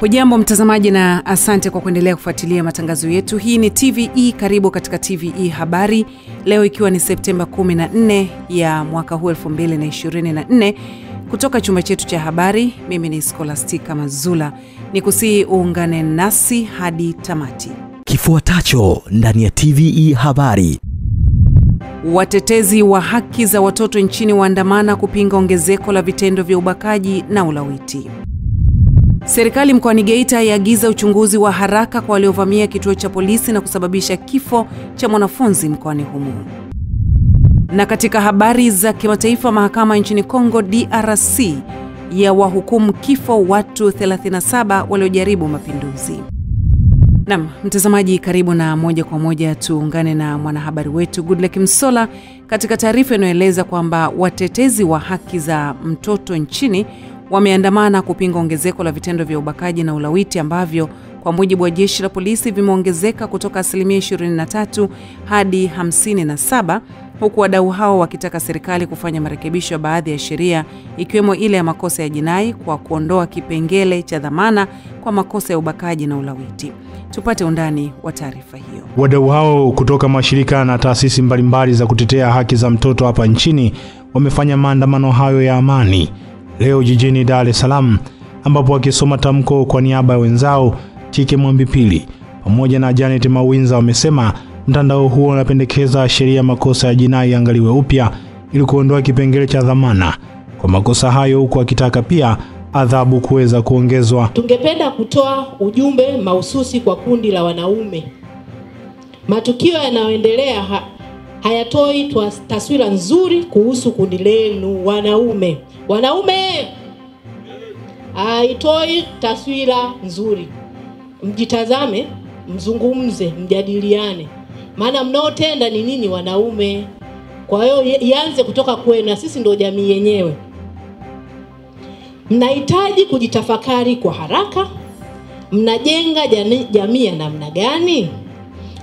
Hujambo mtazamaji, na asante kwa kuendelea kufuatilia matangazo yetu. Hii ni TVE. Karibu katika TVE Habari leo, ikiwa ni Septemba 14 ya mwaka huu 2024 kutoka chumba chetu cha habari. Mimi ni Skolastika Mazula, ni kusihi uungane nasi hadi tamati. Kifuatacho ndani ya TVE Habari. Watetezi wa haki za watoto nchini waandamana kupinga ongezeko la vitendo vya ubakaji na ulawiti. Serikali mkoani Geita yaagiza uchunguzi wa haraka kwa waliovamia kituo cha polisi na kusababisha kifo cha mwanafunzi mkoani humo. Na katika habari za kimataifa, mahakama nchini Kongo DRC ya wahukumu kifo watu 37 waliojaribu mapinduzi. Nam mtazamaji, karibu na moja kwa moja tuungane na mwanahabari wetu Goodluck Msola katika taarifa inayoeleza kwamba watetezi wa haki za mtoto nchini wameandamana kupinga ongezeko la vitendo vya ubakaji na ulawiti ambavyo kwa mujibu wa jeshi la polisi vimeongezeka kutoka asilimia 23 hadi 57 huku wadau hao wakitaka serikali kufanya marekebisho ya baadhi ya sheria ikiwemo ile ya makosa ya jinai kwa kuondoa kipengele cha dhamana kwa makosa ya ubakaji na ulawiti. Tupate undani wa taarifa hiyo. Wadau hao kutoka mashirika na taasisi mbalimbali za kutetea haki za mtoto hapa nchini wamefanya maandamano hayo ya amani leo jijini Dar es Salaam, ambapo wakisoma tamko kwa niaba ya wenzao Chike Mwambipili pamoja na Janet Mawinza wamesema mtandao huo unapendekeza sheria ya makosa ya jinai iangaliwe upya ili kuondoa kipengele cha dhamana kwa makosa hayo, huku akitaka pia adhabu kuweza kuongezwa. Tungependa kutoa ujumbe mahususi kwa kundi la wanaume. Matukio yanayoendelea hayatoi taswira nzuri kuhusu kundi lenu wanaume. Wanaume, haitoi taswira nzuri. Mjitazame, mzungumze, mjadiliane, maana mnaotenda ni nini? Wanaume. Kwa hiyo ianze kutoka kwenu, na sisi ndio jamii yenyewe. Mnahitaji kujitafakari kwa haraka. Mnajenga jamii ya namna gani?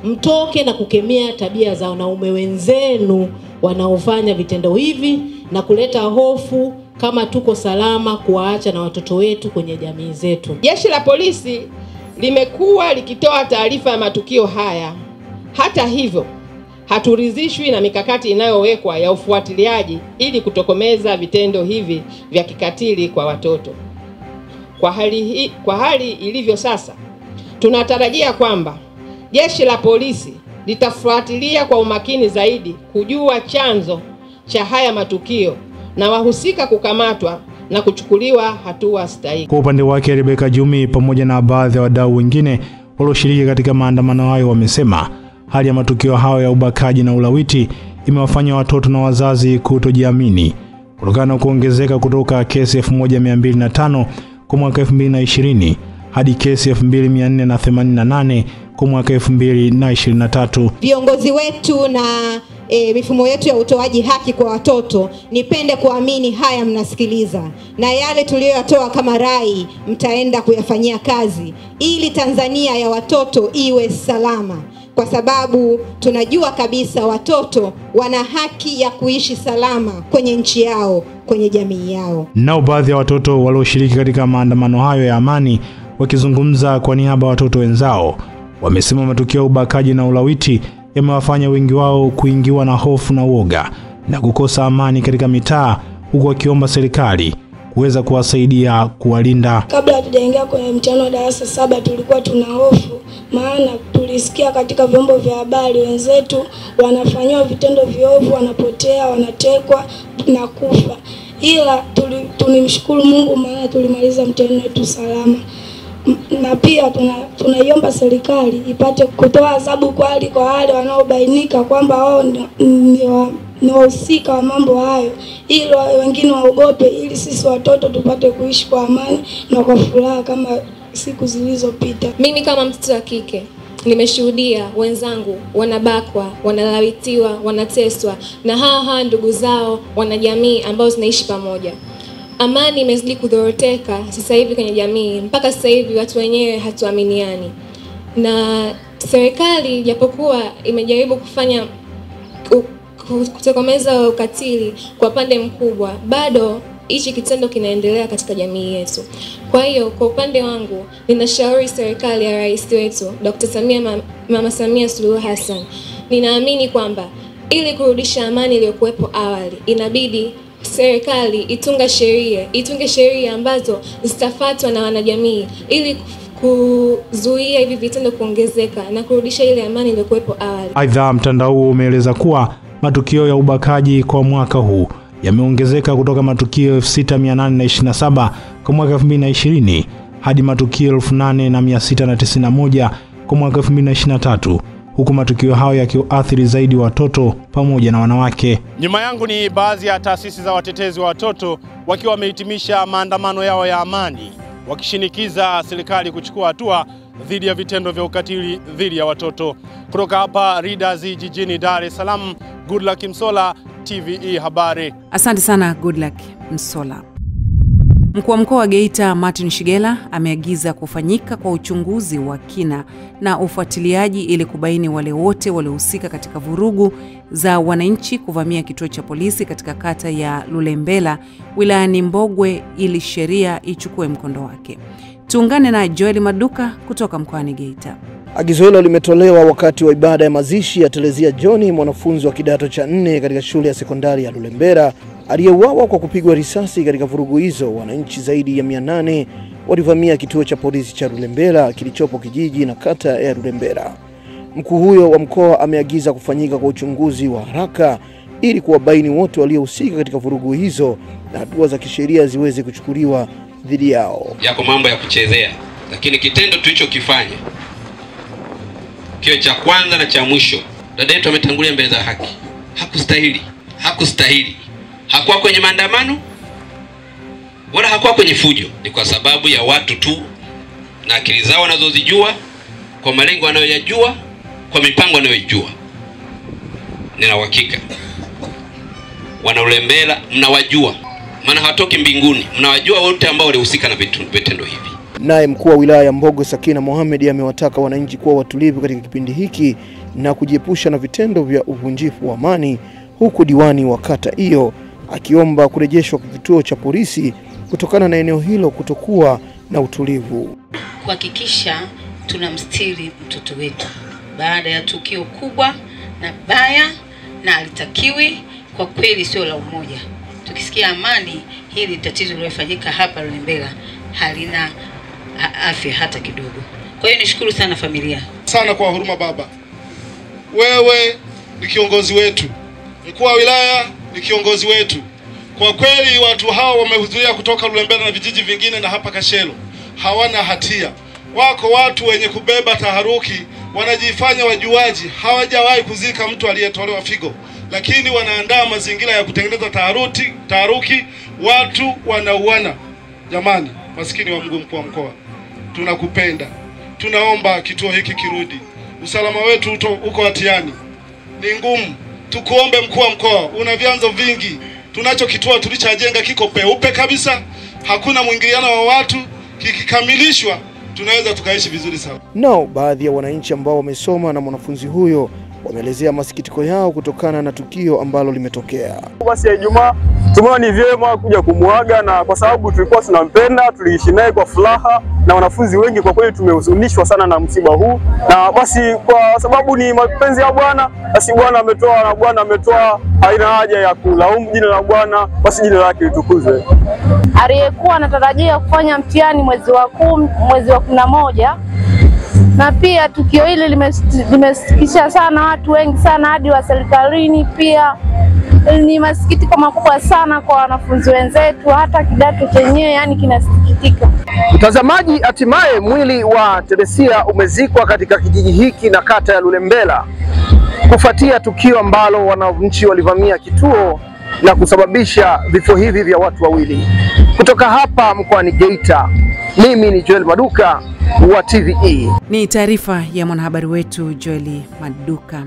Mtoke na kukemea tabia za wanaume wenzenu wanaofanya vitendo hivi na kuleta hofu kama tuko salama kuwaacha na watoto wetu kwenye jamii zetu. Jeshi la polisi limekuwa likitoa taarifa ya matukio haya. Hata hivyo, haturidhishwi na mikakati inayowekwa ya ufuatiliaji ili kutokomeza vitendo hivi vya kikatili kwa watoto. Kwa hali kwa hali ilivyo sasa, tunatarajia kwamba jeshi la polisi litafuatilia kwa umakini zaidi kujua chanzo cha haya matukio na wahusika kukamatwa na kuchukuliwa hatua stahiki. Kwa upande wake, Rebeka Jumi pamoja na baadhi ya wadau wengine walioshiriki katika maandamano hayo wamesema hali ya matukio hayo ya ubakaji na ulawiti imewafanya watoto na wazazi kutojiamini kutokana na kuongezeka kutoka kesi 1205 kwa mwaka 2020 hadi kesi 2488 kwa mwaka 2023. Viongozi wetu na e, mifumo yetu ya utoaji haki kwa watoto, nipende kuamini haya mnasikiliza, na yale tuliyoyatoa kama rai mtaenda kuyafanyia kazi ili Tanzania ya watoto iwe salama, kwa sababu tunajua kabisa watoto wana haki ya kuishi salama kwenye nchi yao, kwenye jamii yao. Nao baadhi ya watoto walioshiriki katika maandamano hayo ya amani wakizungumza kwa niaba ya watoto wenzao wamesema matukio ya ubakaji na ulawiti yamewafanya wengi wao kuingiwa na hofu na uoga na kukosa amani katika mitaa, huku wakiomba serikali kuweza kuwasaidia kuwalinda. Kabla hatujaingia kwenye mtihani wa darasa saba, tulikuwa tuna hofu, maana tulisikia katika vyombo vya habari wenzetu wanafanyiwa vitendo viovu, wanapotea, wanatekwa na kufa, ila tulimshukuru Mungu maana tulimaliza mtihani wetu salama na pia tunaiomba tuna serikali ipate kutoa adhabu kali kwa wale wanaobainika kwamba wao ni wahusika wa mambo hayo, ili wengine waogope, ili sisi watoto tupate kuishi kwa amani na kwa furaha kama siku zilizopita. Mimi kama mtoto wa kike nimeshuhudia wenzangu wanabakwa, wanalawitiwa, wanateswa na hawa hawa ndugu zao wanajamii ambao zinaishi pamoja. Amani imezidi kudhoroteka sasa hivi kwenye jamii, mpaka sasa hivi watu wenyewe hatuaminiani, na serikali japokuwa imejaribu kufanya kutokomeza ukatili kwa pande mkubwa, bado hichi kitendo kinaendelea katika jamii yetu. Kwa hiyo kwa upande wangu ninashauri serikali ya rais wetu Dr. Samia Ma- Mama Samia Suluhu Hassan, ninaamini kwamba ili kurudisha amani iliyokuwepo awali inabidi serikali itunga sheria itunge sheria ambazo zitafuatwa na wanajamii ili kuzuia hivi vitendo kuongezeka na kurudisha ile amani iliyokuwepo awali. Aidha, mtandao huo umeeleza kuwa matukio ya ubakaji kwa mwaka huu yameongezeka kutoka matukio 6827 kwa mwaka 2020 hadi matukio 8691 kwa mwaka 2023 huku matukio hayo yakiathiri zaidi watoto pamoja na wanawake. Nyuma yangu ni baadhi ya taasisi za watetezi wa watoto wakiwa wamehitimisha maandamano yao ya amani wakishinikiza serikali kuchukua hatua dhidi ya vitendo vya ukatili dhidi ya watoto. Kutoka hapa Readers jijini Dar es Salaam, Goodluck Msola, TVE Habari. Asante sana Goodluck Msola. Mkuu wa mkoa wa Geita Martin Shigela ameagiza kufanyika kwa uchunguzi wa kina na ufuatiliaji ili kubaini wale wote waliohusika katika vurugu za wananchi kuvamia kituo cha polisi katika kata ya Lulembela wilayani Mbogwe ili sheria ichukue mkondo wake. Tuungane na Joel Maduka kutoka mkoani Geita. Agizo hilo limetolewa wakati wa ibada ya mazishi ya Telezia John, mwanafunzi wa kidato cha nne katika shule ya sekondari ya Lulembera aliyeuawa kwa kupigwa risasi katika vurugu hizo. Wananchi zaidi ya 800 walivamia kituo cha polisi cha Lulembera kilichopo kijiji na kata ya Lulembera. Mkuu huyo wa mkoa ameagiza kufanyika kwa uchunguzi wa haraka ili kuwabaini wote waliohusika katika vurugu hizo na hatua za kisheria ziweze kuchukuliwa dhidi yao. Yako mambo ya kuchezea, lakini kitendo tulichokifanya kiwe cha kwanza na cha mwisho. Dada yetu ametangulia mbele za haki, hakustahili, hakustahili, hakuwa kwenye maandamano wala hakuwa kwenye fujo. Ni kwa sababu ya watu tu na akili zao wanazozijua, kwa malengo wanayoyajua, kwa mipango anayoijua. Nina uhakika wanaulembela mnawajua, maana hawatoki mbinguni. Mnawajua wote ambao walihusika na vitendo hivi. Naye mkuu wa wilaya ya Mbogwe Sakina Mohamed amewataka wananchi kuwa watulivu katika kipindi hiki na kujiepusha na vitendo vya uvunjifu wa amani, huku diwani wa kata hiyo akiomba kurejeshwa kwa kituo cha polisi kutokana na eneo hilo kutokuwa na utulivu. kuhakikisha tunamstiri mtoto wetu baada ya tukio kubwa na baya na alitakiwi kwa kweli, sio la umoja. Tukisikia amani, hili tatizo lililofanyika hapa Lulembela halina afya hata kidogo. Kwa hiyo nishukuru sana familia. sana kwa huruma baba. Wewe ni kiongozi wetu, mkuu wa wilaya ni kiongozi wetu. Kwa kweli watu hao wamehudhuria kutoka Lulembela na vijiji vingine na hapa Kashelo, hawana hatia. Wako watu wenye kubeba taharuki, wanajifanya wajuaji, hawajawahi kuzika mtu aliyetolewa figo, lakini wanaandaa mazingira ya kutengeneza taharuki, taharuki, watu wanauana. Jamani, maskini wa Mungu, mkuu wa mkoa, tunakupenda tunaomba kituo hiki kirudi. Usalama wetu uto, uko hatiani, ni ngumu. Tukuombe mkuu wa mkoa, una vyanzo vingi. Tunacho kituo tulichojenga kiko peupe kabisa, hakuna mwingiliano wa watu. Kikikamilishwa tunaweza tukaishi vizuri sana. Nao baadhi ya wananchi ambao wamesoma na mwanafunzi huyo wameelezea masikitiko yao kutokana na tukio ambalo limetokea. Basi ya Ijumaa tumeona ni vyema kuja kumwaga, na kwa sababu tulikuwa tunampenda, tuliishi naye kwa furaha, na wanafunzi wengi kwa kweli tumehuzunishwa sana na msiba huu, na basi kwa sababu ni mapenzi ya Bwana, basi Bwana ametoa na Bwana ametoa, haina haja ya kulaumu jina la Bwana, basi jina lake litukuzwe. aliyekuwa anatarajia kufanya mtihani mwezi wa kumi, mwezi wa kumi na moja na pia tukio hili limesikitisha sana watu wengi sana hadi wa serikalini pia ni masikitiko makubwa sana kwa wanafunzi wenzetu, hata kidato chenyewe yani kinasikitika. Mtazamaji, hatimaye mwili wa Teresia umezikwa katika kijiji hiki na kata ya Lulembela kufuatia tukio ambalo wananchi walivamia kituo na kusababisha vifo hivi vya watu wawili. Kutoka hapa mkoani Geita, mimi ni Joel Maduka wa TVE. Ni taarifa ya mwanahabari wetu Joel Maduka.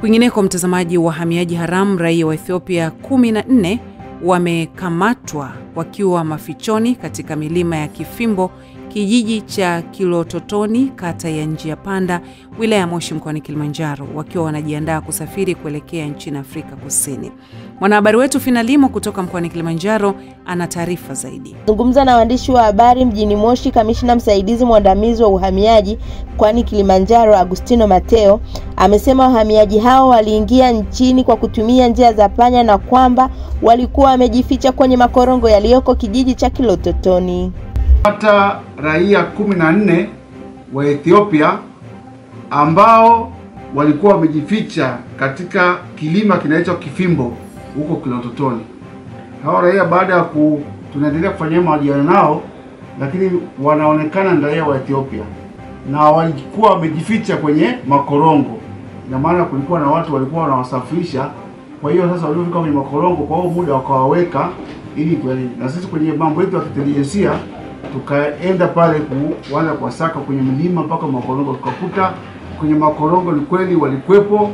Kwingineko, mtazamaji, wahamiaji haramu raia wa Ethiopia 14 wamekamatwa wakiwa mafichoni katika milima ya Kifimbo, kijiji cha Kilototoni, kata ya Njia Panda, wilaya ya Moshi, mkoani Kilimanjaro, wakiwa wanajiandaa kusafiri kuelekea nchini Afrika Kusini. Mwanahabari wetu Finalimo kutoka mkoani Kilimanjaro ana taarifa zaidi. Zungumza na waandishi wa habari mjini Moshi, kamishna msaidizi mwandamizi wa uhamiaji mkoani Kilimanjaro Agustino Mateo amesema wahamiaji hao waliingia nchini kwa kutumia njia za panya na kwamba walikuwa wamejificha kwenye makorongo yaliyoko kijiji cha Kilototoni. Hata raia kumi na nne wa Ethiopia ambao walikuwa wamejificha katika kilima kinaitwa Kifimbo huko Kilototoni. Hao raia baada ya ku tunaendelea kufanya mahojiano nao, lakini wanaonekana ni raia wa Ethiopia na walikuwa wamejificha kwenye makorongo. Ina maana kulikuwa na watu walikuwa wanawasafirisha. Kwa hiyo sasa waliofika kwenye makorongo kwa huo muda wakawaweka ili kweli, na sisi kwenye mambo yetu ya kitelijensia tukaenda pale kuanza kuwasaka kwenye mlima mpaka makorongo, tukakuta kwenye makorongo ni kweli walikwepo,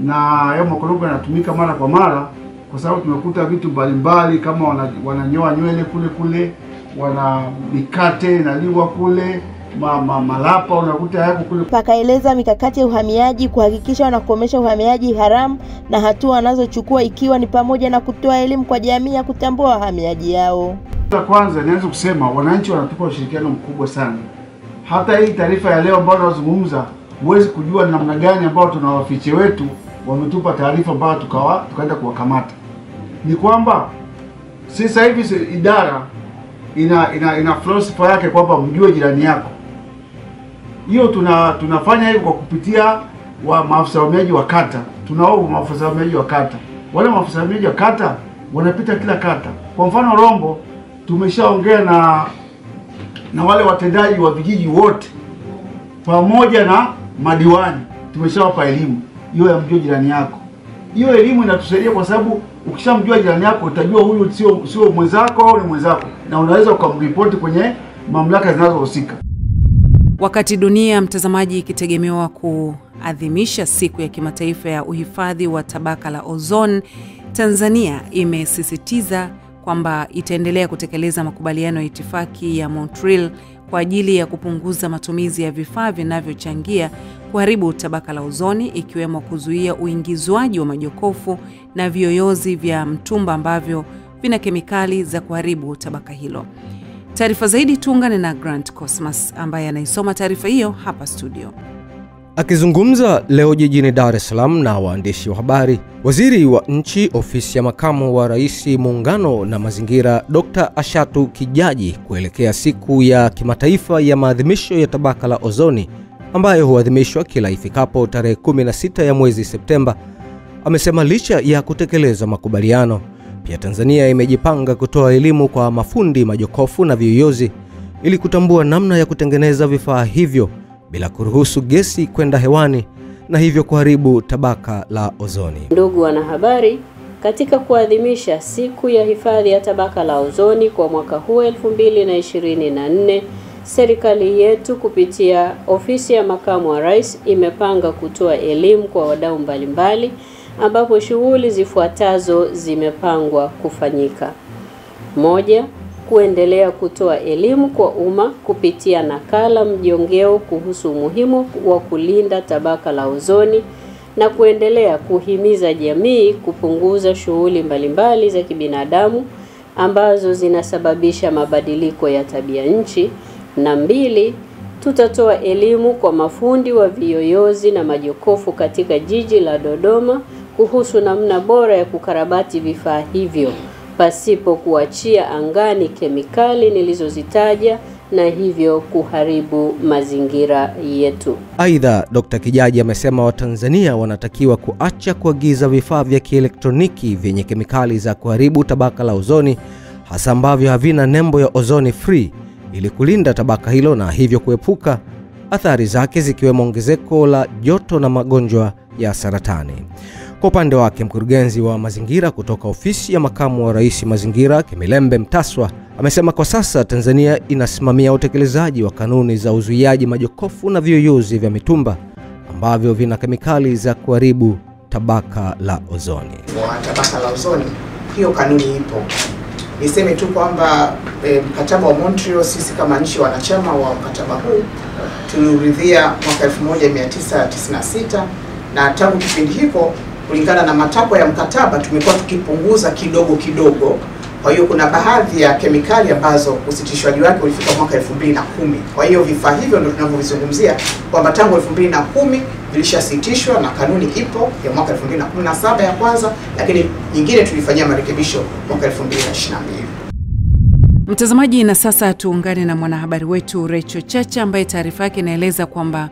na hayo makorongo yanatumika mara kwa mara kwa sababu tumekuta vitu mbalimbali kama wana, wananyoa nywele kule kule, wana mikate inaliwa kule ma, ma, malapa unakuta yako kule. Pakaeleza mikakati ya uhamiaji kuhakikisha wanakomesha uhamiaji haramu na hatua wanazochukua ikiwa ni pamoja na kutoa elimu kwa jamii ya kutambua wahamiaji hao. La kwanza nianze kusema wananchi wanatupa ushirikiano mkubwa sana. Hata hii taarifa ya leo ambayo tunazungumza, huwezi kujua namna gani ambao tuna wafiche wetu wametupa taarifa ambayo tukawa tukaenda kuwakamata. Ni kwamba sasa hivi idara ina ina, ina philosophy yake kwamba mjue jirani yako. Hiyo tuna tunafanya hivyo kwa kupitia wa maafisa wahamiaji wa kata. Tunao maafisa wahamiaji wa kata. Wale maafisa wahamiaji wa kata wanapita kila kata. Kwa mfano Rombo, tumeshaongea na na wale watendaji wa vijiji wote pamoja na madiwani, tumeshawapa elimu hiyo ya mjue jirani yako. Hiyo elimu inatusaidia kwa sababu ukishamjua jirani yako utajua huyu sio sio mwenzako au ni mwenzako, na unaweza ukamripoti kwenye mamlaka zinazohusika. Wakati dunia mtazamaji ikitegemewa kuadhimisha siku ya kimataifa ya uhifadhi wa tabaka la ozon, Tanzania imesisitiza kwamba itaendelea kutekeleza makubaliano ya itifaki ya Montreal kwa ajili ya kupunguza matumizi ya vifaa vinavyochangia kuharibu tabaka la ozoni ikiwemo kuzuia uingizwaji wa majokofu na viyoyozi vya mtumba ambavyo vina kemikali za kuharibu tabaka hilo. Taarifa zaidi tuungane na Grant Cosmas ambaye anaisoma taarifa hiyo hapa studio. Akizungumza leo jijini Dar es Salaam na waandishi wa habari, waziri wa nchi ofisi ya makamu wa rais muungano na mazingira, Dr. Ashatu Kijaji, kuelekea siku ya kimataifa ya maadhimisho ya tabaka la ozoni ambayo huadhimishwa kila ifikapo tarehe 16 ya mwezi Septemba, amesema licha ya kutekeleza makubaliano, pia Tanzania imejipanga kutoa elimu kwa mafundi majokofu na viyoyozi ili kutambua namna ya kutengeneza vifaa hivyo bila kuruhusu gesi kwenda hewani na hivyo kuharibu tabaka la ozoni. Ndugu wanahabari, katika kuadhimisha siku ya hifadhi ya tabaka la ozoni kwa mwaka huu 2024, serikali yetu kupitia ofisi ya makamu wa rais imepanga kutoa elimu kwa wadau mbalimbali, ambapo shughuli zifuatazo zimepangwa kufanyika. Moja, kuendelea kutoa elimu kwa umma kupitia nakala mjongeo kuhusu umuhimu wa kulinda tabaka la ozoni na kuendelea kuhimiza jamii kupunguza shughuli mbalimbali za kibinadamu ambazo zinasababisha mabadiliko ya tabia nchi. Na mbili, tutatoa elimu kwa mafundi wa viyoyozi na majokofu katika jiji la Dodoma kuhusu namna bora ya kukarabati vifaa hivyo pasipo kuachia angani kemikali nilizozitaja na hivyo kuharibu mazingira yetu. Aidha, Dr. Kijaji amesema Watanzania wanatakiwa kuacha kuagiza vifaa vya kielektroniki vyenye kemikali za kuharibu tabaka la ozoni, hasa ambavyo havina nembo ya ozoni free, ili kulinda tabaka hilo na hivyo kuepuka athari zake zikiwemo ongezeko la joto na magonjwa ya saratani. Kwa upande wake mkurugenzi wa mazingira kutoka ofisi ya makamu wa rais mazingira Kemilembe Mtaswa amesema kwa sasa Tanzania inasimamia utekelezaji wa kanuni za uzuiaji majokofu na viyoyozi vya mitumba ambavyo vina kemikali za kuharibu tabaka la ozoni. Kwa tabaka la ozoni, hiyo kanuni ipo. Niseme tu kwamba e, mkataba wa Montreal, sisi kama nchi wanachama wa mkataba huu tuliuridhia mwaka 1996 na tangu kipindi hiko kulingana na matakwa ya mkataba tumekuwa tukipunguza kidogo kidogo. Kwa hiyo kuna baadhi ya kemikali ambazo usitishwaji wake ulifika mwaka 2010. Kwa hiyo vifaa hivyo ndio tunavyovizungumzia kwamba tangu 2010 vilishasitishwa na kanuni ipo ya mwaka 2017 ya kwanza, lakini nyingine tulifanyia marekebisho mwaka 2022. Mtazamaji, na sasa tuungane na mwanahabari wetu Recho Chacha ambaye taarifa yake inaeleza kwamba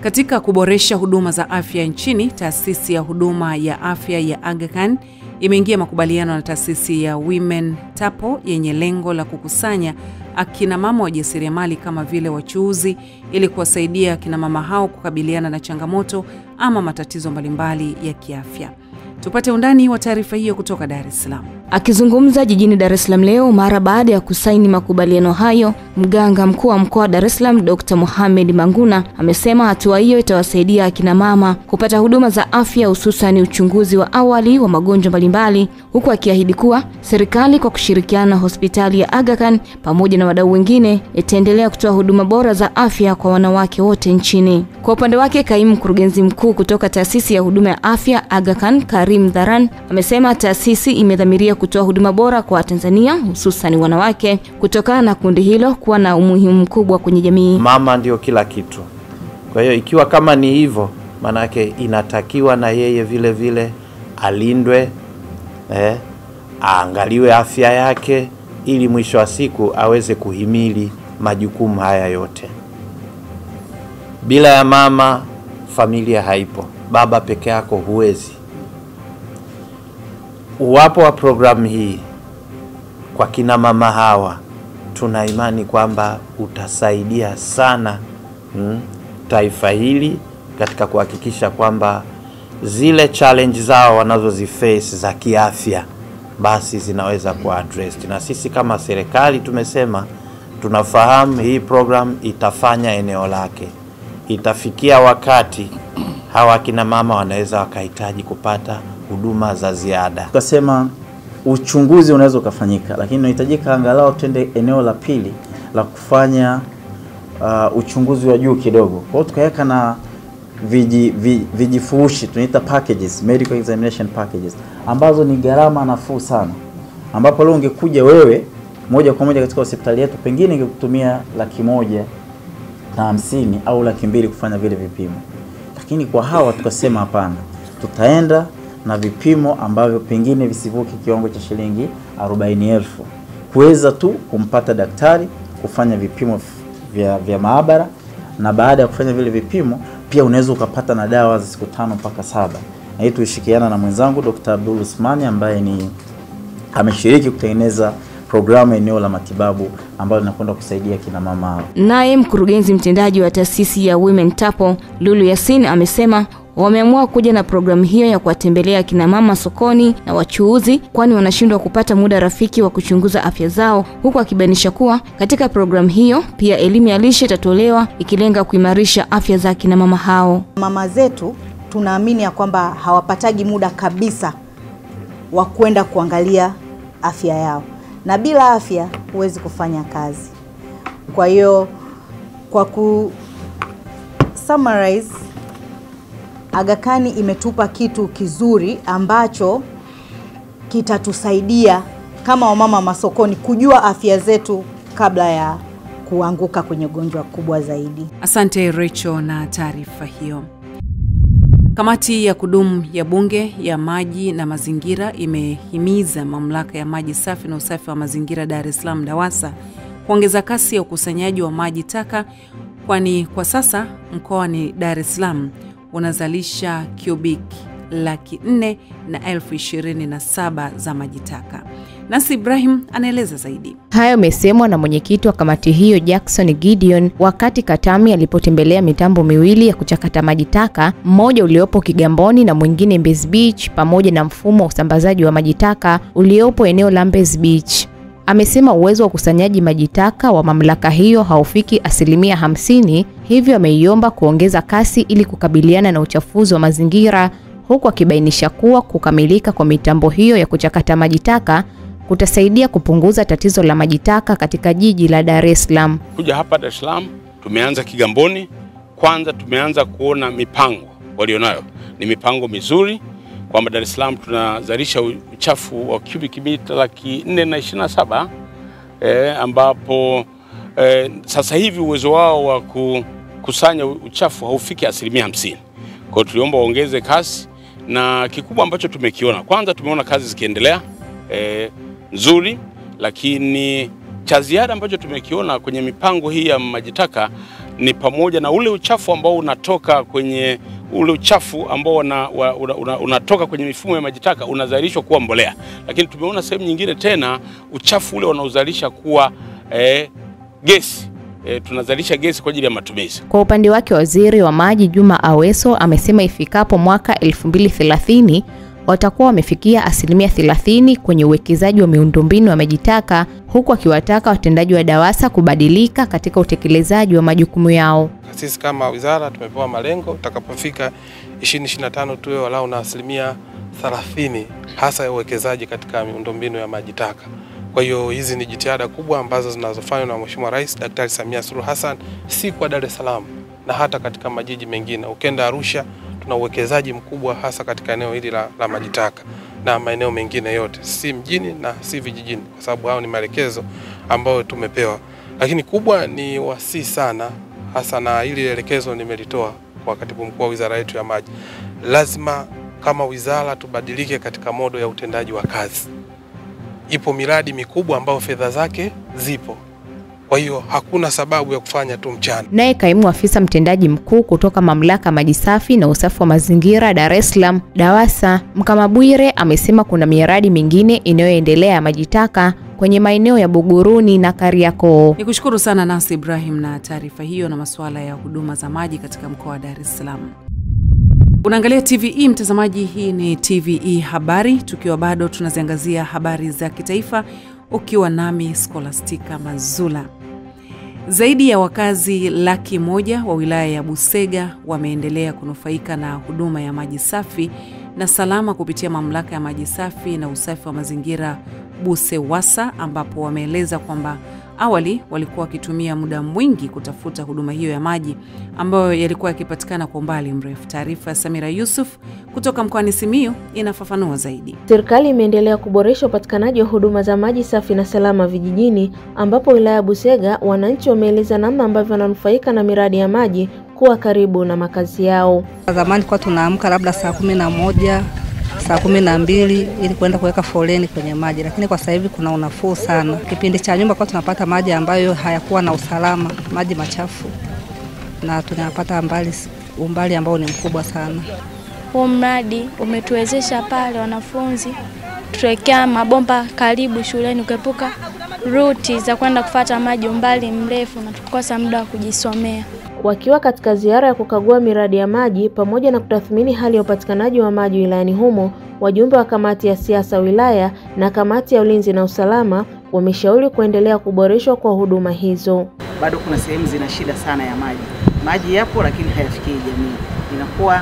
katika kuboresha huduma za afya nchini, taasisi ya huduma ya afya ya Aga Khan imeingia makubaliano na taasisi ya Women Tapo yenye lengo la kukusanya akina mama wajasiriamali kama vile wachuuzi ili kuwasaidia akina mama hao kukabiliana na changamoto ama matatizo mbalimbali ya kiafya. Tupate undani wa taarifa hiyo kutoka Dar es Salaam. Akizungumza jijini Dar es Salaam leo mara baada ya kusaini makubaliano hayo, mganga mkuu wa mkoa wa Dar es Salaam Dr. Mohamed Manguna amesema hatua hiyo itawasaidia akina mama kupata huduma za afya hususan uchunguzi wa awali wa magonjwa mbalimbali, huku akiahidi kuwa serikali kwa kushirikiana na hospitali ya Aga Khan pamoja na wadau wengine itaendelea kutoa huduma bora za afya kwa wanawake wote nchini. Kwa upande wake, kaimu mkurugenzi mkuu kutoka taasisi ya huduma ya afya Aga Khan Karim Dharan amesema taasisi imedhamiria kutoa huduma bora kwa Watanzania hususan wanawake kutokana na kundi hilo kuwa na umuhimu mkubwa kwenye jamii. Mama ndio kila kitu. Kwa hiyo ikiwa kama ni hivyo, maanake inatakiwa na yeye vile vile alindwe, eh, aangaliwe afya yake ili mwisho wa siku aweze kuhimili majukumu haya yote. Bila ya mama familia haipo, baba peke yako huwezi. Uwapo wa programu hii kwa kina mama hawa, tuna imani kwamba utasaidia sana mm, taifa hili katika kuhakikisha kwamba zile challenge zao wanazoziface za kiafya basi zinaweza kuwa addressed. Na sisi kama serikali tumesema tunafahamu hii program itafanya eneo lake, itafikia wakati hawa akina mama wanaweza wakahitaji kupata huduma za ziada. Tukasema uchunguzi unaweza ukafanyika, lakini unahitajika angalau twende eneo la pili la kufanya uh, uchunguzi wa juu kidogo. Kwa hiyo tukaweka na viji, viji, tunaita packages, medical examination packages ambazo ni gharama nafuu sana, ambapo leo ungekuja wewe moja kwa moja katika hospitali yetu, pengine ingekutumia laki moja na hamsini au laki mbili kufanya vile vipimo, lakini kwa hawa tukasema hapana, tutaenda na vipimo ambavyo pengine visivuki kiwango cha shilingi arobaini elfu kuweza tu kumpata daktari kufanya vipimo vya, vya maabara, na baada ya kufanya vile vipimo pia unaweza ukapata na dawa za siku tano mpaka saba. Na hii tulishirikiana na mwenzangu Dr. Abdul Usmani ambaye ni ameshiriki kutengeneza programu eneo la matibabu ambayo linakwenda kusaidia kina mama. Naye mkurugenzi mtendaji wa taasisi ya Women Tapo Lulu Yasin amesema wameamua kuja na programu hiyo ya kuwatembelea kina mama sokoni na wachuuzi, kwani wanashindwa kupata muda rafiki wa kuchunguza afya zao, huku akibainisha kuwa katika programu hiyo pia elimu ya lishe itatolewa ikilenga kuimarisha afya za kina mama hao. Mama zetu tunaamini ya kwamba hawapatagi muda kabisa wa kwenda kuangalia afya yao, na bila afya huwezi kufanya kazi. Kwa hiyo kwa ku summarize Aga Khan imetupa kitu kizuri ambacho kitatusaidia kama wamama masokoni kujua afya zetu kabla ya kuanguka kwenye gonjwa kubwa zaidi. Asante Rachel na taarifa hiyo. Kamati ya kudumu ya Bunge ya maji na mazingira imehimiza mamlaka ya maji safi na usafi wa mazingira Dar es Salaam DAWASA kuongeza kasi ya ukusanyaji wa maji taka, kwani kwa sasa mkoani Dar es Salaam unazalisha cubic laki nne na elfu ishirini na saba za maji taka. Nasi Ibrahim anaeleza zaidi. Hayo amesemwa na mwenyekiti wa kamati hiyo Jackson Gideon wakati Katami alipotembelea mitambo miwili ya kuchakata maji taka, mmoja uliopo Kigamboni na mwingine Mbezi Beach, pamoja na mfumo wa usambazaji wa maji taka uliopo eneo la Mbezi Beach. Amesema uwezo wa ukusanyaji maji taka wa mamlaka hiyo haufiki asilimia hamsini, hivyo ameiomba kuongeza kasi ili kukabiliana na uchafuzi wa mazingira, huku akibainisha kuwa kukamilika kwa mitambo hiyo ya kuchakata maji taka kutasaidia kupunguza tatizo la maji taka katika jiji la Dar es Salaam. Kuja hapa Dar es Salaam tumeanza Kigamboni. Kwanza tumeanza kuona mipango walionayo ni mipango mizuri, kwamba Dar es Salaam tunazalisha uchafu wa cubic mita laki nne na ishirini na saba eh, ambapo eh, sasa hivi uwezo wao wa kukusanya uchafu haufiki asilimia hamsini. Kwa hiyo tuliomba waongeze kasi, na kikubwa ambacho tumekiona, kwanza tumeona kazi zikiendelea e, nzuri, lakini cha ziada ambacho tumekiona kwenye mipango hii ya majitaka ni pamoja na ule uchafu ambao unatoka kwenye ule uchafu ambao una, una, una, unatoka kwenye mifumo ya majitaka unazalishwa kuwa mbolea, lakini tumeona sehemu nyingine tena uchafu ule wanaozalisha kuwa eh, gesi eh, tunazalisha gesi kwa ajili ya matumizi. Kwa upande wake, waziri wa maji Juma Aweso amesema ifikapo mwaka 2030 watakuwa wamefikia asilimia 30 kwenye uwekezaji wa miundombinu ya maji taka, huku akiwataka watendaji wa DAWASA kubadilika katika utekelezaji wa majukumu yao. Sisi kama wizara tumepewa malengo, utakapofika 2025 tuwe walau na asilimia 30 hasa ya uwekezaji katika miundombinu ya maji taka. Kwa hiyo hizi ni jitihada kubwa ambazo zinazofanywa na Mheshimiwa Rais Daktari Samia Suluhu Hassan, si kwa Dar es Salaam na hata katika majiji mengine. Ukenda Arusha tuna uwekezaji mkubwa hasa katika eneo hili la, la maji taka na maeneo mengine yote, si mjini na si vijijini, kwa sababu hao ni maelekezo ambayo tumepewa. Lakini kubwa ni wasii sana, hasa na hili elekezo nimelitoa kwa katibu mkuu wa wizara yetu ya maji, lazima kama wizara tubadilike katika modo ya utendaji wa kazi. Ipo miradi mikubwa ambayo fedha zake zipo, kwa hiyo hakuna sababu ya kufanya tu mchana. Naye kaimu afisa mtendaji mkuu kutoka mamlaka maji safi na usafi wa mazingira Dar es Salaam DAWASA Mkamabwire amesema kuna miradi mingine inayoendelea ya maji taka kwenye maeneo ya Buguruni na Kariakoo. Ni kushukuru sana Nasi Ibrahim na taarifa hiyo na masuala ya huduma za maji katika mkoa wa Dar es Salaam. Unaangalia TVE mtazamaji, hii ni TVE Habari, tukiwa bado tunaziangazia habari za kitaifa, ukiwa nami Scholastica Mazula. Zaidi ya wakazi laki moja wa wilaya ya Busega wameendelea kunufaika na huduma ya maji safi na salama kupitia mamlaka ya maji safi na usafi wa mazingira BUSEWASA, ambapo wameeleza kwamba awali walikuwa wakitumia muda mwingi kutafuta huduma hiyo ya maji ambayo yalikuwa yakipatikana kwa umbali mrefu. Taarifa ya Samira Yusuf kutoka mkoani Simiyu inafafanua zaidi. Serikali imeendelea kuboresha upatikanaji wa huduma za maji safi na salama vijijini, ambapo wilaya ya Busega wananchi wameeleza namna ambavyo wananufaika na miradi ya maji kuwa karibu na makazi yao. Zamani kwa tunaamka labda saa kumi na moja saa kumi na mbili ili kuenda kuweka foleni kwenye maji, lakini kwa sasa hivi kuna unafuu sana. Kipindi cha nyumba kwa tunapata maji ambayo hayakuwa na usalama, maji machafu, na tunapata mbali umbali ambao ni mkubwa sana. Huu mradi umetuwezesha pale wanafunzi tuwekea mabomba karibu shuleni, kuepuka ruti za kwenda kufata maji umbali mrefu na tukosa muda wa kujisomea. Wakiwa katika ziara ya kukagua miradi ya maji pamoja na kutathmini hali ya upatikanaji wa maji wilayani humo, wajumbe wa kamati ya siasa wilaya na kamati ya ulinzi na usalama wameshauri kuendelea kuboreshwa kwa huduma hizo. Bado kuna sehemu zina shida sana ya maji. Maji yapo lakini hayafikii jamii, inakuwa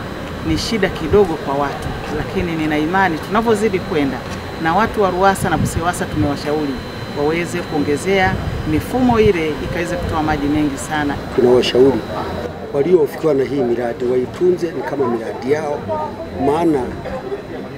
ni shida kidogo kwa watu, lakini nina imani tunavyozidi kwenda na watu wa RUWASA na BUSEWASA tumewashauri waweze kuongezea mifumo ile ikaweza kutoa maji mengi sana. Tunawashauri waliofikiwa na hii miradi waitunze ni kama miradi yao, maana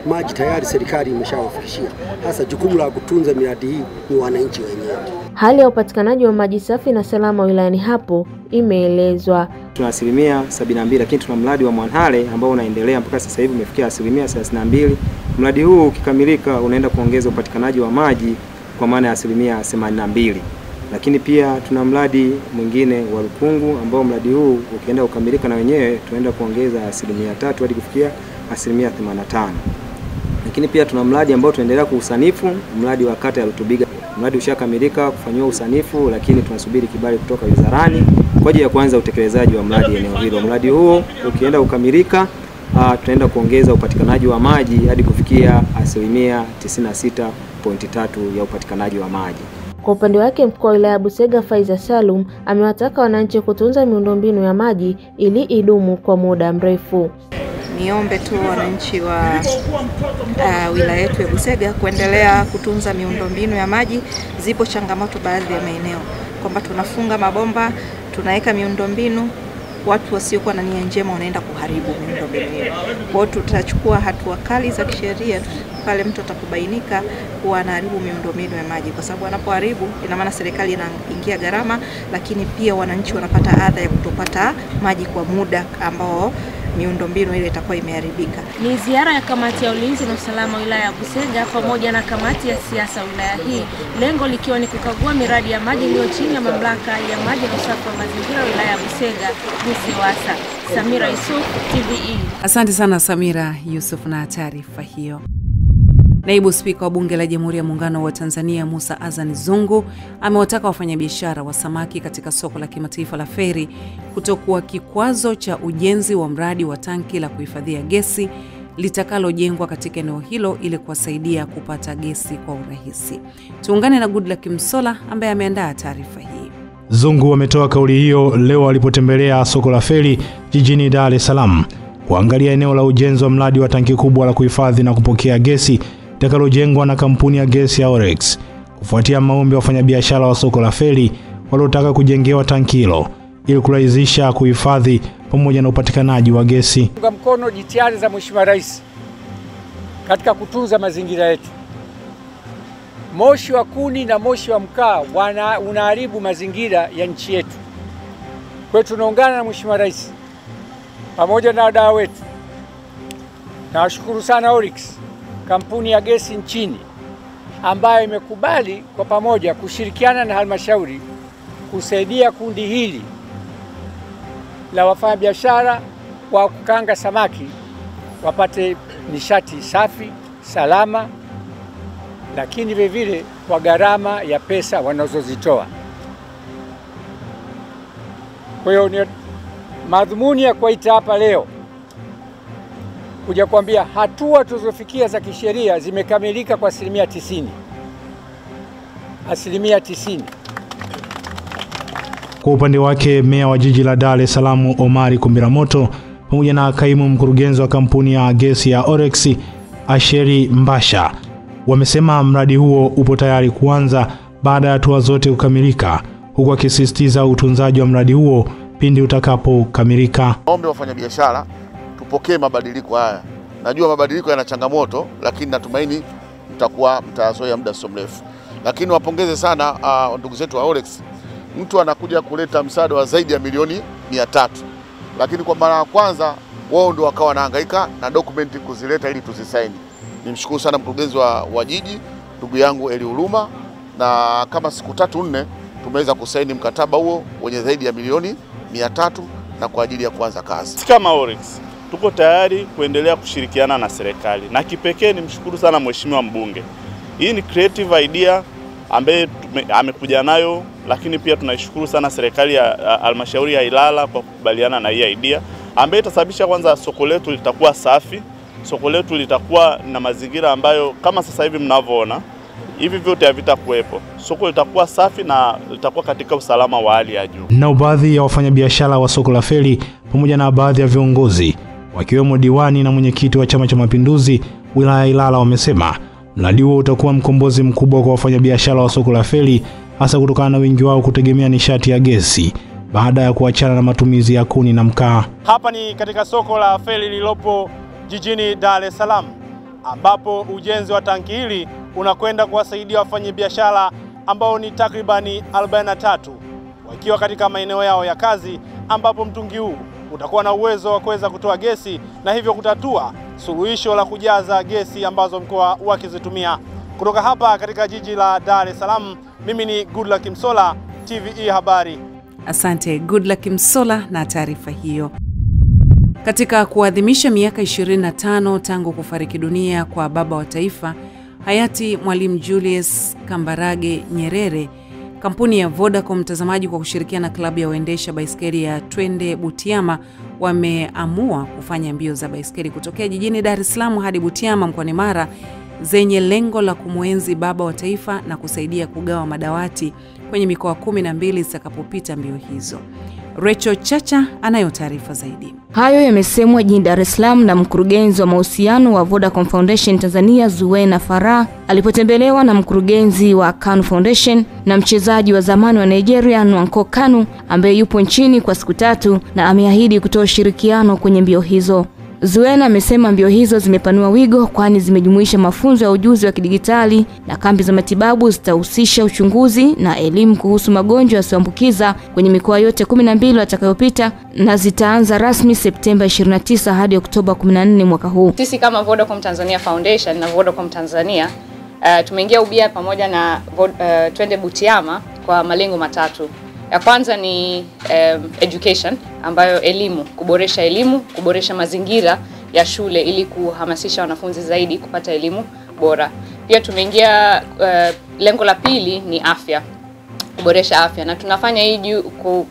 maji tayari serikali imeshawafikishia. Hasa jukumu la kutunza miradi hii ni wananchi wenyewe. Hali ya upatikanaji wa maji safi na salama wilayani hapo imeelezwa. Tuna asilimia 72 lakini tuna mradi wa Mwanhale ambao unaendelea mpaka sasa hivi umefikia asilimia 32. Mradi huu ukikamilika unaenda kuongeza upatikanaji wa maji kwa maana ya asilimia 82. Lakini pia tuna mradi mwingine wa Rukungu ambao mradi huu ukienda kukamilika na wenyewe tunaenda kuongeza asilimia tatu hadi kufikia asilimia 85. Lakini pia tuna mradi ambao tunaendelea kuusanifu, mradi wa kata ya Rutubiga. Mradi ushakamilika kufanyiwa usanifu, lakini tunasubiri kibali kutoka wizarani kwa ajili ya kuanza utekelezaji wa mradi eneo hilo. Mradi huo ukienda kukamilika, uh, tunaenda kuongeza upatikanaji wa maji hadi kufikia asilimia 96.3 ya upatikanaji wa maji. Kwa upande wake mkuu wa wilaya ya Busega Faiza Salum amewataka wananchi kutunza miundombinu ya maji ili idumu kwa muda mrefu. Niombe tu wananchi wa uh, wilaya yetu ya Busega kuendelea kutunza miundombinu ya maji. Zipo changamoto baadhi ya maeneo kwamba tunafunga mabomba, tunaweka miundombinu watu wasiokuwa na nia njema wanaenda kuharibu miundombinu hiyo. Kwa hiyo tutachukua hatua kali za kisheria pale mtu atakubainika kuwa anaharibu miundombinu ya maji, kwa sababu anapoharibu, ina maana serikali inaingia gharama, lakini pia wananchi wanapata adha ya kutopata maji kwa muda ambao miundombinu ile itakuwa imeharibika. Ni ziara ya kamati ya ulinzi na usalama wilaya ya Busega pamoja na kamati ya siasa wilaya hii, lengo likiwa ni kukagua miradi ya maji iliyo chini ya mamlaka ya maji na usafi wa mazingira wilaya ya Busega, BUSIWASA. Samira Yusuf, TVE. Asante sana Samira Yusuf na taarifa hiyo. Naibu Spika wa Bunge la Jamhuri ya Muungano wa Tanzania Musa Azan Zungu amewataka wafanyabiashara wa samaki katika soko la kimataifa la Feri kutokuwa kikwazo cha ujenzi wa mradi wa tanki la kuhifadhia gesi litakalojengwa katika eneo hilo ili kuwasaidia kupata gesi kwa urahisi. Tuungane na Goodluck Msola ambaye ameandaa taarifa hii. Zungu ametoa kauli hiyo leo alipotembelea soko la Feri jijini Dar es Salaam kuangalia eneo la ujenzi wa mradi wa tanki kubwa la kuhifadhi na kupokea gesi litakalojengwa na kampuni ya gesi ya Orex kufuatia maombi ya wafanyabiashara wa soko la Feri waliotaka kujengewa tanki hilo ili kurahisisha kuhifadhi pamoja na upatikanaji wa gesi. Unga mkono jitihada za Mheshimiwa Rais katika kutunza mazingira yetu. Moshi wa kuni na moshi wa mkaa wana unaharibu mazingira ya nchi yetu. Kwa hiyo tunaungana na Mheshimiwa Rais pamoja na wadau wetu. Nawashukuru sana Oryx, kampuni ya gesi nchini ambayo imekubali kwa pamoja kushirikiana na halmashauri kusaidia kundi hili la wafanyabiashara wa kukanga samaki wapate nishati safi, salama, lakini vilevile vile kwa gharama ya pesa wanazozitoa. Kwa hiyo ni madhumuni ya kuwaita hapa leo kuja kuambia hatua tulizofikia za kisheria zimekamilika kwa asilimia tisini, asilimia tisini. Kwa upande wake, meya wa jiji la Dar es Salaam Omari Kumbiramoto pamoja na kaimu mkurugenzi wa kampuni ya gesi ya Orex Asheri Mbasha wamesema mradi huo upo tayari kuanza baada ya hatua zote kukamilika, huku akisisitiza utunzaji wa mradi huo pindi utakapokamilika. Ombe wafanyabiashara tupokee mabadiliko haya. Najua mabadiliko yana changamoto, lakini natumaini mtakuwa mtazoea muda sio mrefu. Lakini wapongeze sana uh, ndugu zetu wa Orex. Mtu anakuja kuleta msaada wa zaidi ya milioni mia tatu, lakini kwa mara ya kwanza wao ndio wakawa wanahangaika na dokumenti kuzileta ili tuzisaini. Nimshukuru sana mkurugenzi wa, wa jiji ndugu yangu Eli Huruma, na kama siku tatu nne tumeweza kusaini mkataba huo wenye zaidi ya milioni mia tatu na kwa ajili ya kuanza kazi. Kama Oryx tuko tayari kuendelea kushirikiana na serikali, na kipekee nimshukuru sana mheshimiwa mbunge. Hii ni creative idea ambaye amekuja nayo, lakini pia tunaishukuru sana serikali ya halmashauri ya Ilala kwa kukubaliana na hii idea ambayo itasababisha kwanza soko letu litakuwa safi, soko letu litakuwa na mazingira ambayo kama sasa hivi mnavyoona hivi vyote havitakuwepo. Soko litakuwa safi na litakuwa katika usalama wa hali ya juu. Nao baadhi ya wafanyabiashara wa soko la Feri pamoja na baadhi ya viongozi wakiwemo diwani na mwenyekiti wa Chama cha Mapinduzi wilaya ya Ilala wamesema mradi huo utakuwa mkombozi mkubwa kwa wafanyabiashara wa soko la Feri, hasa kutokana na wingi wao kutegemea nishati ya gesi baada ya kuachana na matumizi ya kuni na mkaa. Hapa ni katika soko la Feri lililopo jijini Dar es Salaam ambapo ujenzi wa tanki hili unakwenda kuwasaidia wafanyabiashara ambao ni takribani 43 wakiwa katika maeneo yao ya kazi, ambapo mtungi huu utakuwa na uwezo wa kuweza kutoa gesi na hivyo kutatua suluhisho la kujaza gesi ambazo mkoa wakizitumia. Kutoka hapa katika jiji la Dar es Salaam, mimi ni Goodluck Msola, TVE Habari. Asante Goodluck Msola na taarifa hiyo. Katika kuadhimisha miaka 25 tangu kufariki dunia kwa baba wa taifa hayati Mwalimu Julius Kambarage Nyerere, kampuni ya Vodacom mtazamaji, kwa kushirikiana na klabu ya waendesha baiskeli ya Twende Butiama wameamua kufanya mbio za baiskeli kutokea jijini Dar es Salaam hadi Butiama mkoani Mara zenye lengo la kumwenzi baba wa taifa na kusaidia kugawa madawati kwenye mikoa kumi na mbili zitakapopita mbio hizo. Rachel Chacha anayo taarifa zaidi. Hayo yamesemwa jijini Dar es Salaam na mkurugenzi wa mahusiano wa Vodacom Foundation Tanzania Zuena Farah alipotembelewa na mkurugenzi wa Kanu Foundation na mchezaji wa zamani wa Nigeria Nwankwo Kanu ambaye yupo nchini kwa siku tatu na ameahidi kutoa ushirikiano kwenye mbio hizo. Zuena amesema mbio hizo zimepanua wigo kwani zimejumuisha mafunzo ya ujuzi wa kidigitali na kambi za matibabu zitahusisha uchunguzi na elimu kuhusu magonjwa yasiyoambukiza kwenye mikoa yote 12 watakayopita na zitaanza rasmi Septemba 29 hadi Oktoba 14 mwaka huu. Sisi kama Vodacom Tanzania Foundation na Vodacom Tanzania uh, tumeingia ubia pamoja na uh, Twende Butiama kwa malengo matatu. Ya kwanza ni um, education ambayo elimu, kuboresha elimu, kuboresha mazingira ya shule ili kuhamasisha wanafunzi zaidi kupata elimu bora. Pia tumeingia uh, lengo la pili ni afya, kuboresha afya na tunafanya hii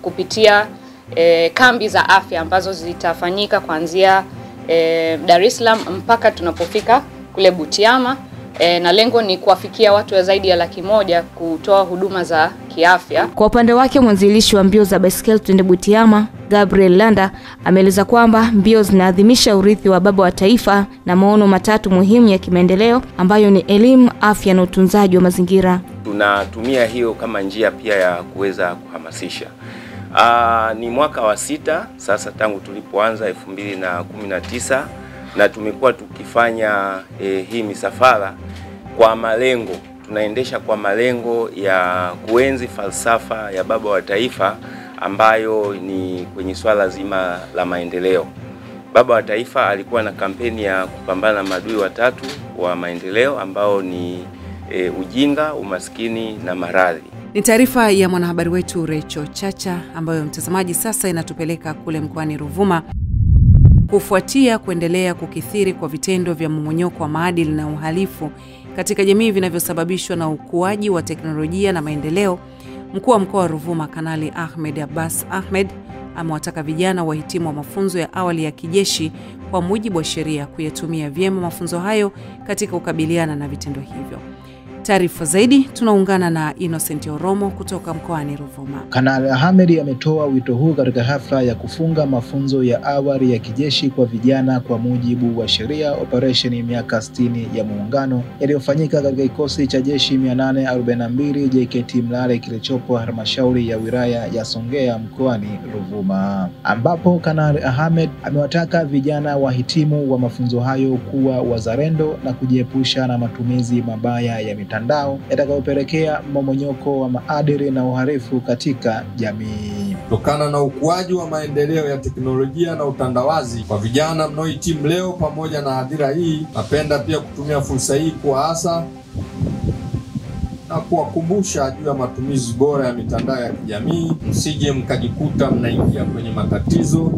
kupitia eh, kambi za afya ambazo zitafanyika kuanzia eh, Dar es Salaam mpaka tunapofika kule Butiama e, na lengo ni kuwafikia watu wa zaidi ya laki moja kutoa huduma za kiafya. Kwa upande wake mwanzilishi wa mbio za baiskeli Twende Butiama Gabriel Landa ameeleza kwamba mbio zinaadhimisha urithi wa baba wa taifa na maono matatu muhimu ya kimaendeleo ambayo ni elimu, afya na utunzaji wa mazingira. Tunatumia hiyo kama njia pia ya kuweza kuhamasisha. Aa, ni mwaka wa sita sasa tangu tulipoanza elfu mbili na tumekuwa tukifanya e, hii misafara kwa malengo, tunaendesha kwa malengo ya kuenzi falsafa ya baba wa taifa ambayo ni kwenye swala zima la maendeleo. Baba wa taifa alikuwa na kampeni ya kupambana na maadui watatu wa maendeleo ambao ni e, ujinga, umaskini na maradhi. Ni taarifa ya mwanahabari wetu Recho Chacha ambayo mtazamaji, sasa inatupeleka kule mkoani Ruvuma kufuatia kuendelea kukithiri kwa vitendo vya mmonyoko wa maadili na uhalifu katika jamii vinavyosababishwa na ukuaji wa teknolojia na maendeleo. Mkuu wa mkoa wa Ruvuma Kanali Ahmed Abbas Ahmed amewataka vijana wahitimu wa mafunzo ya awali ya kijeshi kwa mujibu wa sheria kuyatumia vyema mafunzo hayo katika kukabiliana na vitendo hivyo. Taarifa zaidi tunaungana na Innocent Oromo kutoka mkoani Ruvuma. Kanali Ahmed ametoa wito huu katika hafla ya kufunga mafunzo ya awali ya kijeshi kwa vijana kwa mujibu wa sheria operesheni miaka 60 ya Muungano yaliyofanyika katika kikosi cha jeshi 842 JKT Mlale kilichopo halmashauri ya wilaya ya Songea mkoani Ruvuma, ambapo Kanali Ahmed amewataka vijana wahitimu wa mafunzo hayo kuwa wazalendo na kujiepusha na matumizi mabaya ya mitandao yatakayopelekea mmomonyoko wa maadili na uharifu katika jamii. Kutokana na ukuaji wa maendeleo ya teknolojia na utandawazi kwa vijana mnaohitimu leo pamoja na hadhira hii, napenda pia kutumia fursa hii kuwaasa na kuwakumbusha juu ya matumizi bora ya mitandao ya kijamii, msije mkajikuta mnaingia kwenye matatizo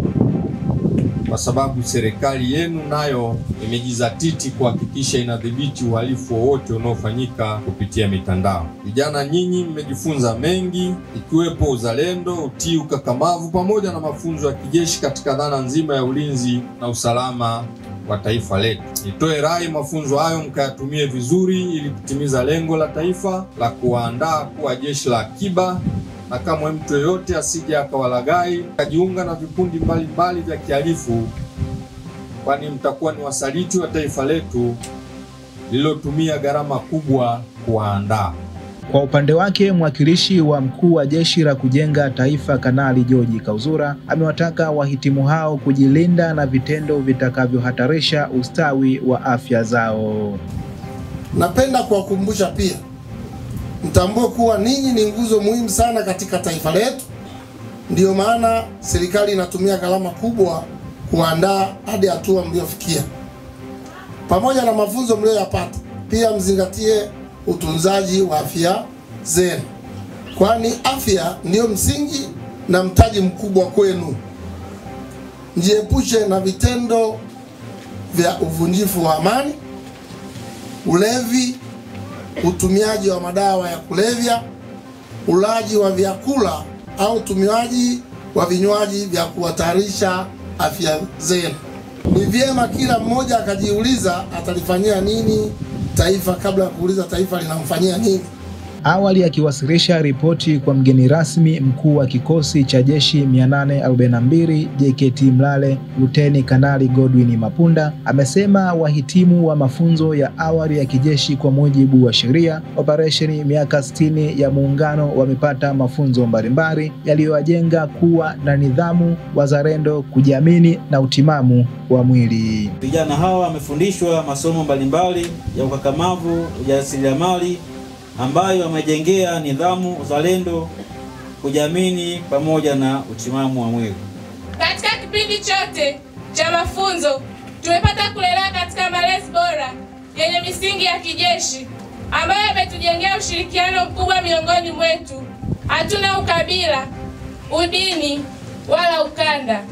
kwa sababu serikali yenu nayo imejizatiti kuhakikisha inadhibiti uhalifu wowote unaofanyika kupitia mitandao. Vijana nyinyi mmejifunza mengi, ikiwepo uzalendo, utii, ukakamavu pamoja na mafunzo ya kijeshi katika dhana nzima ya ulinzi na usalama wa taifa letu. Nitoe rai mafunzo hayo mkayatumie vizuri ili kutimiza lengo la taifa la kuwaandaa kuwa jeshi la akiba na kamwe mtu yoyote asije akawalagai akajiunga na vikundi mbalimbali vya kihalifu, kwani mtakuwa ni wasaliti wa taifa letu lililotumia gharama kubwa kuwaandaa. Kwa upande wake mwakilishi wa mkuu wa jeshi la kujenga taifa Kanali George Kauzura amewataka wahitimu hao kujilinda na vitendo vitakavyohatarisha ustawi wa afya zao. Napenda kuwakumbusha pia mtambue kuwa ninyi ni nguzo muhimu sana katika taifa letu. Ndiyo maana serikali inatumia gharama kubwa kuandaa hadi hatua mliofikia. Pamoja na mafunzo mlioyapata, pia mzingatie utunzaji wa afya zenu, kwani afya ndiyo msingi na mtaji mkubwa kwenu. Mjiepushe na vitendo vya uvunjifu wa amani, ulevi, utumiaji wa madawa ya kulevya, ulaji wa vyakula au utumiaji wa vinywaji vya kuhatarisha afya zenu. Ni vyema kila mmoja akajiuliza atalifanyia nini taifa kabla ya kuuliza taifa linamfanyia nini. Awali akiwasilisha ripoti kwa mgeni rasmi, mkuu wa kikosi cha jeshi 842 JKT Mlale, Luteni Kanali Godwin Mapunda amesema wahitimu wa mafunzo ya awali ya kijeshi kwa mujibu wa sheria operesheni miaka 60 ya Muungano wamepata mafunzo mbalimbali yaliyowajenga kuwa na nidhamu, wazalendo, kujiamini na utimamu wa mwili. Vijana hawa wamefundishwa masomo mbalimbali ya ukakamavu, ujasiriamali ambayo wamejengea nidhamu, uzalendo, kujamini pamoja na utimamu wa mwili. Katika kipindi chote cha mafunzo tumepata kulelewa katika malezi bora yenye misingi ya kijeshi ambayo yametujengea ushirikiano mkubwa miongoni mwetu. Hatuna ukabila, udini wala ukanda.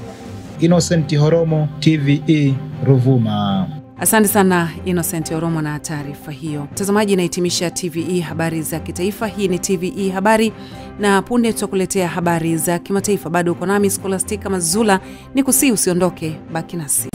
Innocent Horomo, TVE Ruvuma. Asante sana Innocent Oromo na taarifa hiyo. Mtazamaji, inahitimisha TVE habari za kitaifa. Hii ni TVE habari na punde tutakuletea habari za kimataifa. Bado uko nami Scholastica Mazula, ni kusii usiondoke, baki nasi.